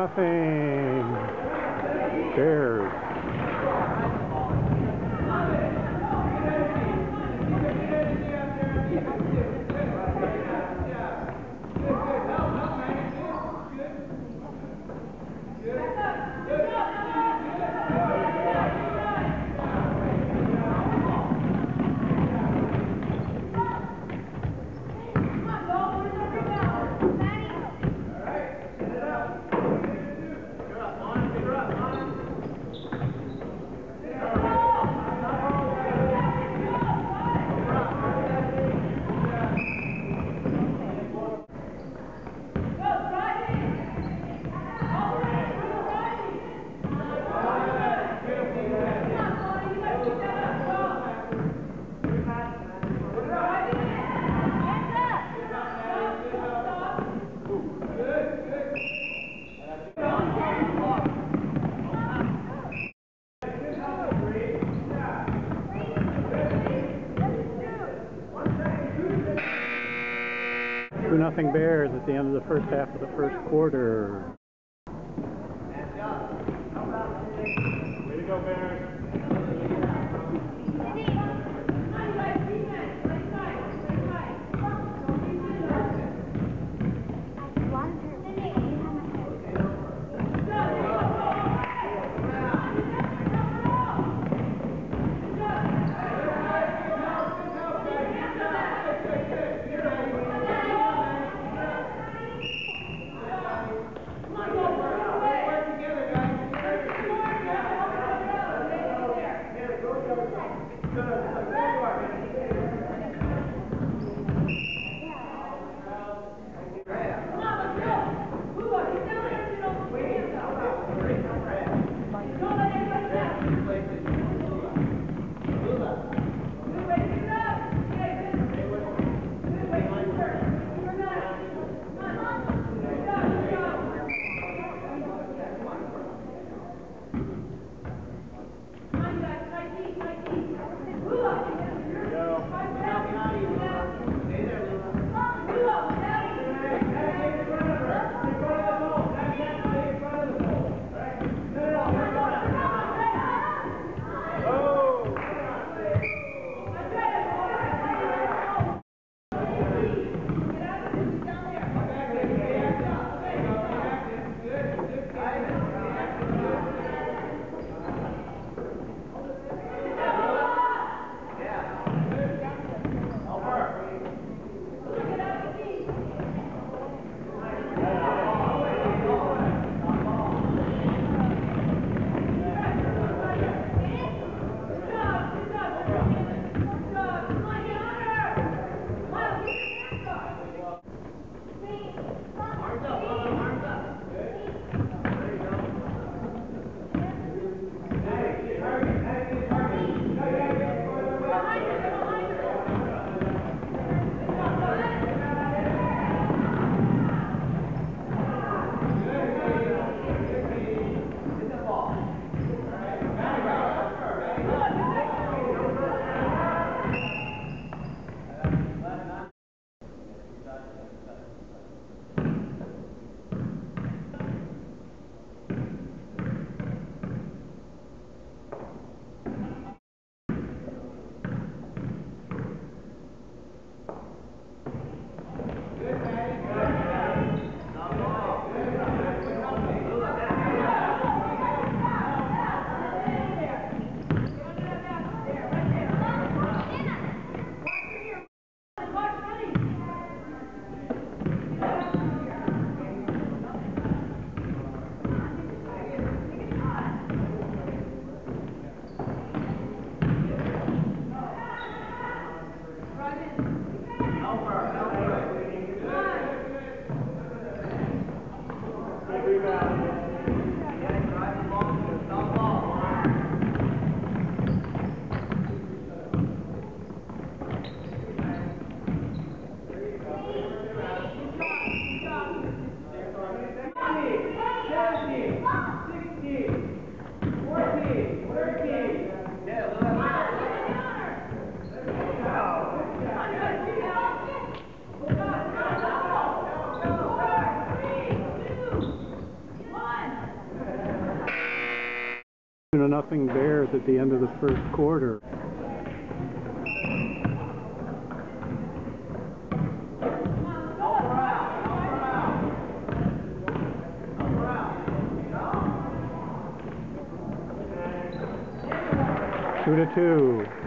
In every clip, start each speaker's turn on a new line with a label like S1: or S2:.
S1: Nothing. The end of the first half of the first quarter.
S2: Way to go.
S1: Nothing Bears at the end of the first quarter. Two to two.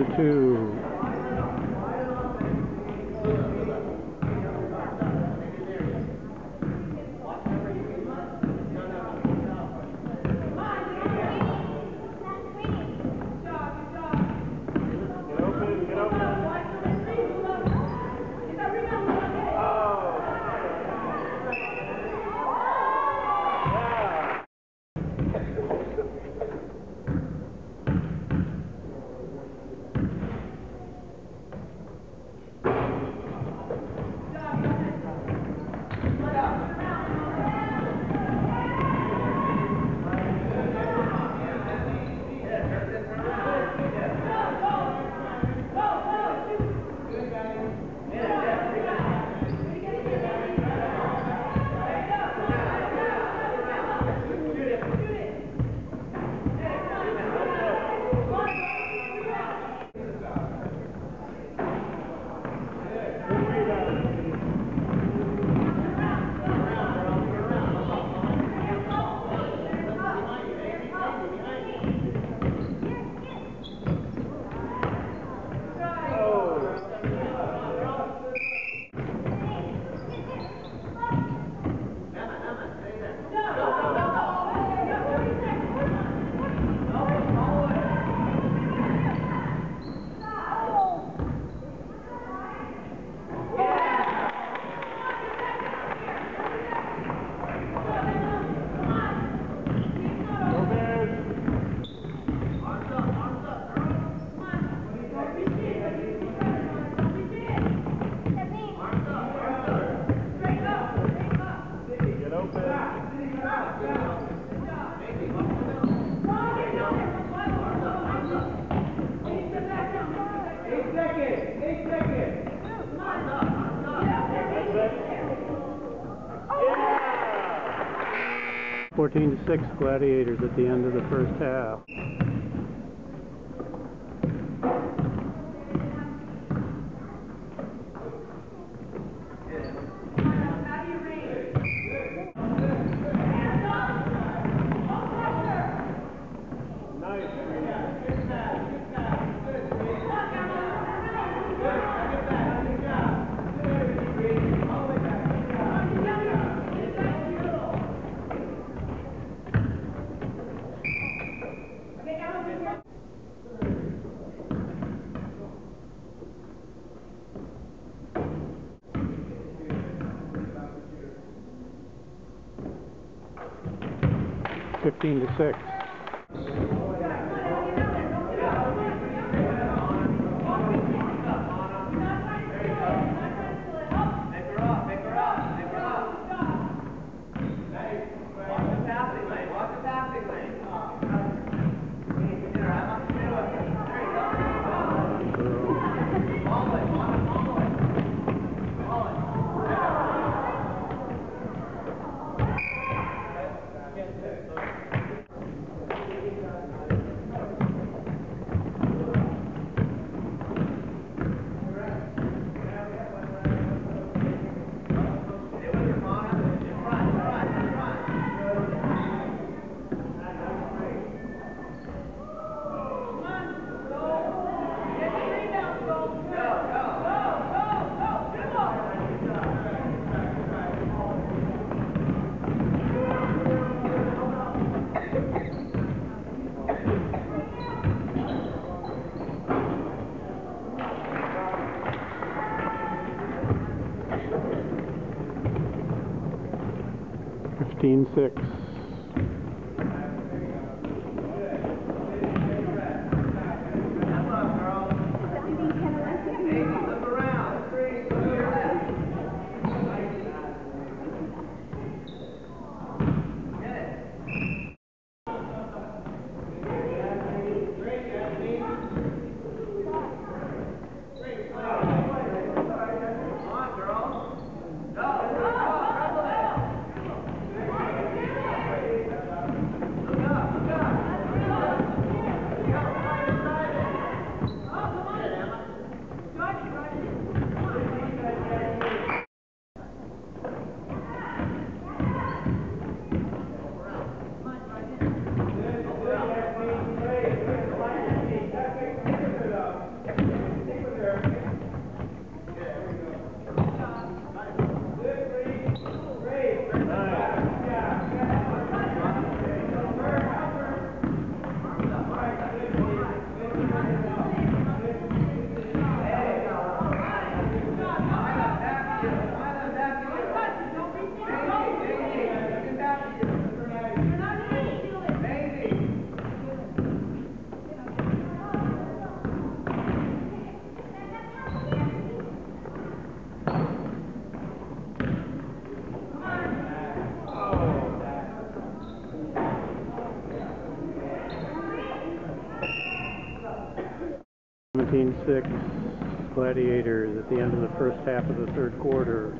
S1: To two. Six Gladiators at the end of the first half. Fifteen to six. Fifteen six. Gladiators at the end of the first half of the third quarter.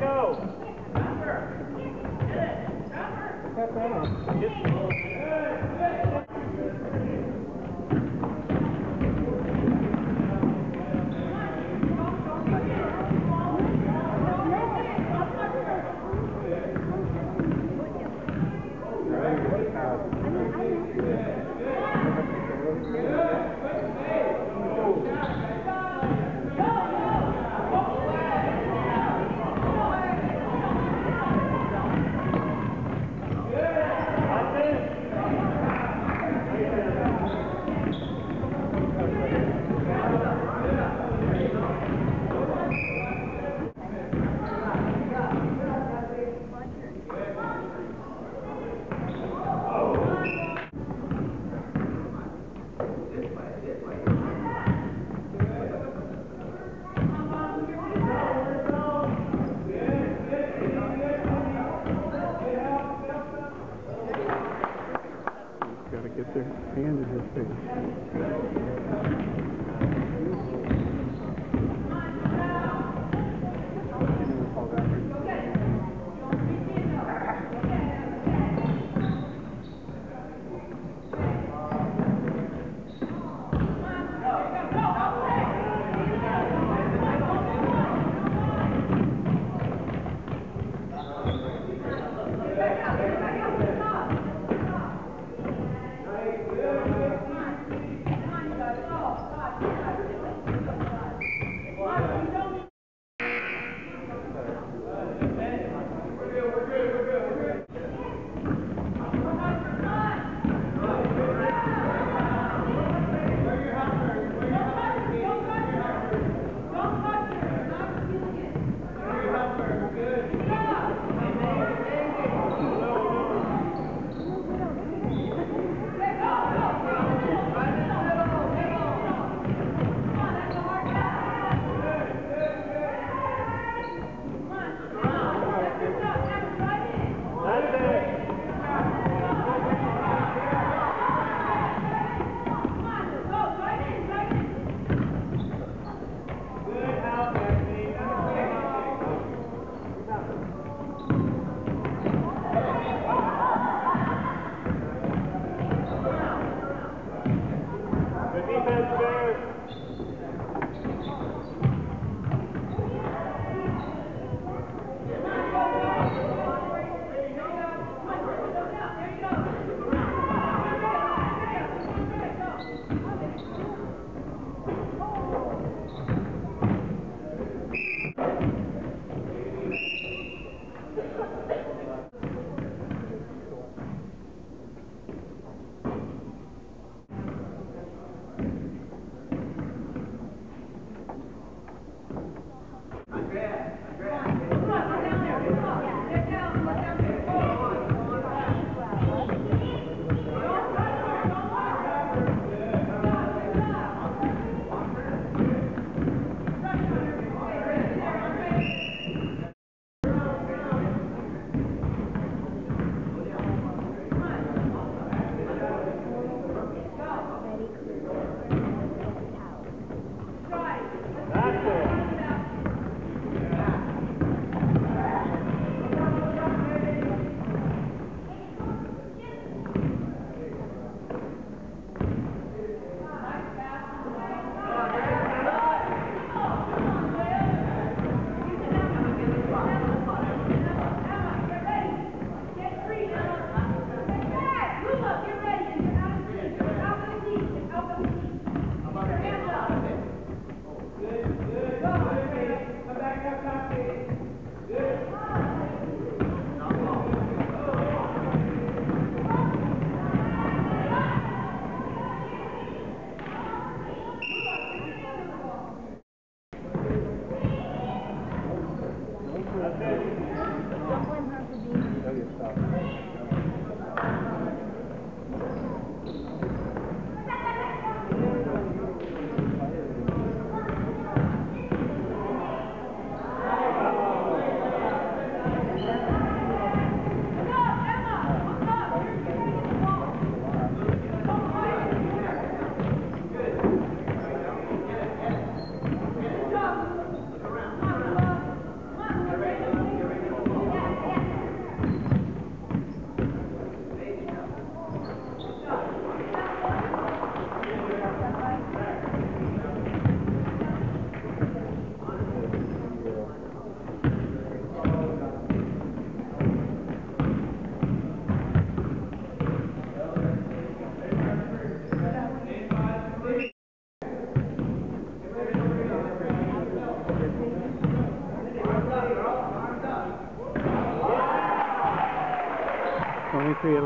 S2: Bears. Let's go.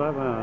S2: Eleven.